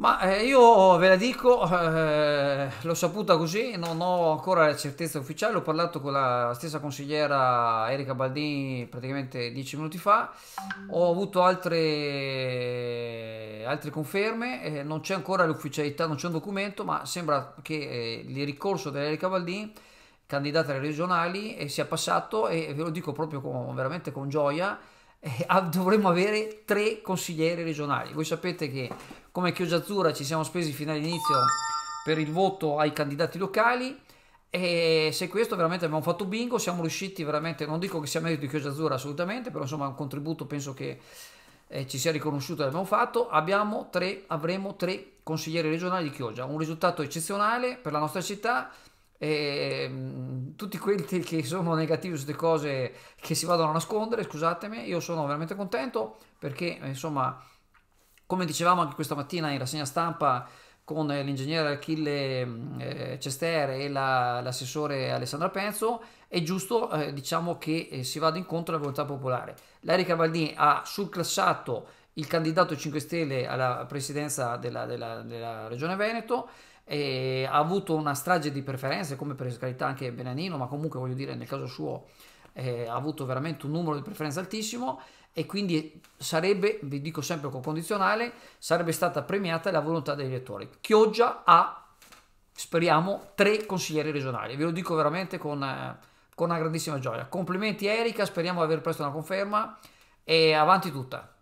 Ma eh, io ve la dico, eh, l'ho saputa così, non ho ancora la certezza ufficiale, ho parlato con la stessa consigliera Erika Baldini praticamente dieci minuti fa, ho avuto altre, altre conferme, eh, non c'è ancora l'ufficialità, non c'è un documento, ma sembra che eh, il ricorso dell'Erika Baldini, candidata alle regionali, eh, sia passato e ve lo dico proprio con, veramente con gioia, eh, dovremmo avere tre consiglieri regionali. Voi sapete che come Chioggia Azzurra ci siamo spesi fino all'inizio per il voto ai candidati locali. E se questo veramente abbiamo fatto bingo, siamo riusciti veramente, non dico che sia merito di Chioggia Azzurra assolutamente, però insomma un contributo penso che eh, ci sia riconosciuto l'abbiamo fatto, abbiamo tre, avremo tre consiglieri regionali di Chioggia, un risultato eccezionale per la nostra città e ehm, tutti quelli che sono negativi su queste cose che si vadano a nascondere, scusatemi, io sono veramente contento perché insomma, come dicevamo anche questa mattina in rassegna stampa con l'ingegnere Achille eh, Cester e la, l'assessore Alessandra Penzo, è giusto eh, diciamo che eh, si vada incontro alla volontà popolare. L'Erica Cavaldini ha surclassato il candidato 5 Stelle alla presidenza della, della, della Regione Veneto, e ha avuto una strage di preferenze come per carità anche Benanino ma comunque voglio dire nel caso suo eh, ha avuto veramente un numero di preferenze altissimo e quindi sarebbe, vi dico sempre con condizionale, sarebbe stata premiata la volontà degli elettori. Chioggia ha, speriamo, tre consiglieri regionali, ve lo dico veramente con, eh, con una grandissima gioia. Complimenti Erika, speriamo di aver presto una conferma e avanti tutta.